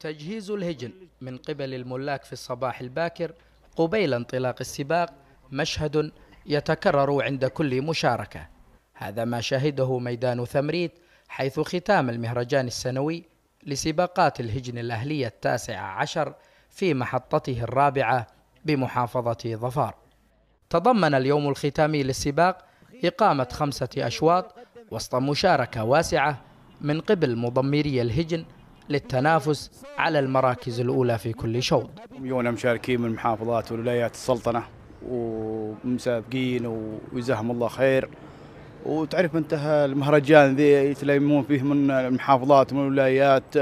تجهيز الهجن من قبل الملاك في الصباح الباكر قبيل انطلاق السباق مشهد يتكرر عند كل مشاركة. هذا ما شهده ميدان ثمريت حيث ختام المهرجان السنوي لسباقات الهجن الأهلية التاسعة عشر في محطته الرابعة بمحافظة ظفار. تضمن اليوم الختامي للسباق إقامة خمسة أشواط وسط مشاركة واسعة من قبل مضمري الهجن للتنافس على المراكز الأولى في كل شوط. يونا مشاركين من محافظات ولايات السلطنة ومسابقين وجزاهم الله خير. وتعرف أنت المهرجان ذي يتلمون فيه من المحافظات ومن الولايات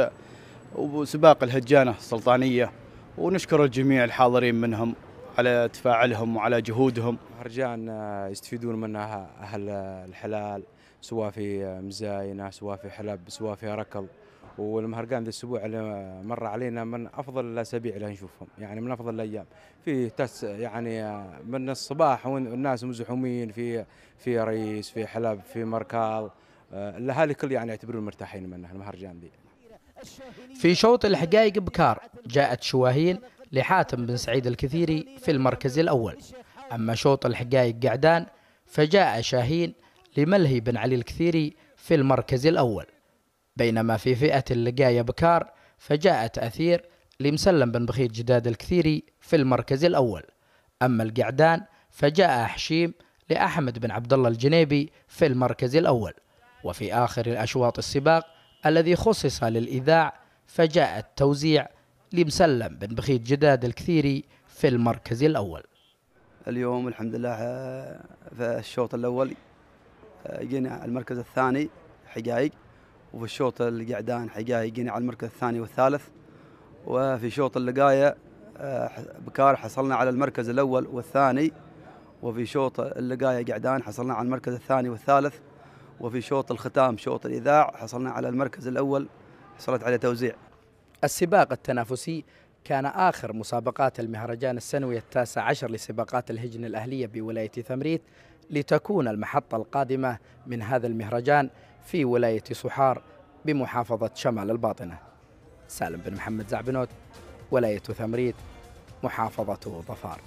وسباق الهجانة السلطانية. ونشكر الجميع الحاضرين منهم على تفاعلهم وعلى جهودهم. مهرجان يستفيدون منها أهل الحلال سواء في مزاينة سواء في حلب سواء في ركض والمهرجان ذا الأسبوع اللي مر علينا من أفضل الأسابيع اللي نشوفهم يعني من أفضل الأيام. في تس يعني من الصباح والناس مزحومين في في رئيس في حلب في مركال الاهالي كل يعني يعتبرون مرتاحين منه المهرجان ذي. في شوط الحقائق بكار جاءت شواهين لحاتم بن سعيد الكثيري في المركز الأول. أما شوط الحقائق قعدان فجاء شاهين لملهي بن علي الكثيري في المركز الأول. بينما في فئة اللقاية بكار فجاءت أثير لمسلم بن بخيت جداد الكثيري في المركز الأول. أما القعدان فجاء حشيم لأحمد بن عبد الله الجنيبي في المركز الأول. وفي آخر الأشواط السباق الذي خصص للإذاع فجاء التوزيع لمسلم بن بخيت جداد الكثيري في المركز الأول. اليوم الحمد لله في الشوط الأول جينا المركز الثاني حقائق. وفي الشوط القعدان حقائق جينا على المركز الثاني والثالث. وفي شوط اللقاية بكار حصلنا على المركز الأول والثاني. وفي شوط اللقاية قعدان حصلنا على المركز الثاني والثالث. وفي شوط الختام شوط الإذاع حصلنا على المركز الأول. حصلت عليه توزيع. السباق التنافسي كان آخر مسابقات المهرجان السنوي التاسع عشر لسباقات الهجن الأهلية بولاية ثمريت لتكون المحطة القادمة من هذا المهرجان. في ولاية صحار بمحافظة شمال الباطنة. سالم بن محمد زعبنوت ولاية ثمريت محافظة ظفار.